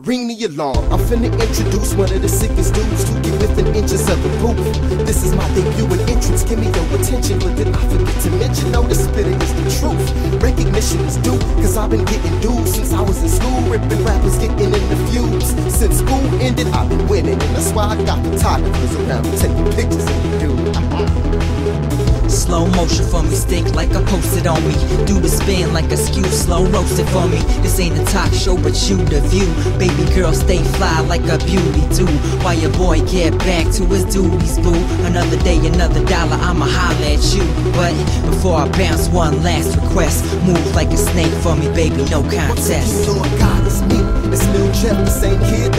Ring the alarm. I'm finna introduce one of the sickest dudes to get within inches of the roof. This is my debut and entrance. Give me your attention, but did I forget to mention? No, the spirit is the truth. Recognition is due, cause I've been getting dues since I was in school. Ripping rappers, getting in the fuse. Since school ended, I've been winning, and that's why I got photographers around me taking pictures of the dude. Slow motion for me, stick like I posted on me. Do the spin like a skew, slow roasted for me. This ain't a talk show, but you the view. Baby girl, stay fly like a beauty too While your boy get back to his duties, boo. Another day, another dollar, I'ma holler at you. But before I bounce, one last request. Move like a snake for me, baby, no contest. Lord God, it's me. It's Lil Jeff, this ain't kid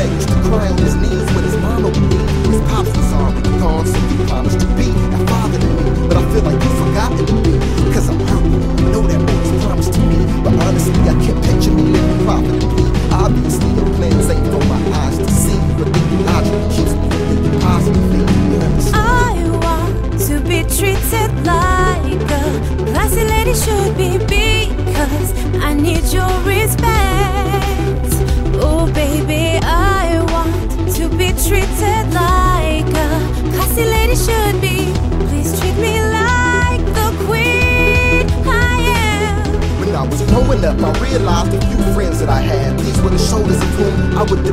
respect. Oh, baby, I want to be treated like a classy lady should be. Please treat me like the queen I am. When I was growing up, I realized a few friends that I had. These were the shoulders of whom I would depend.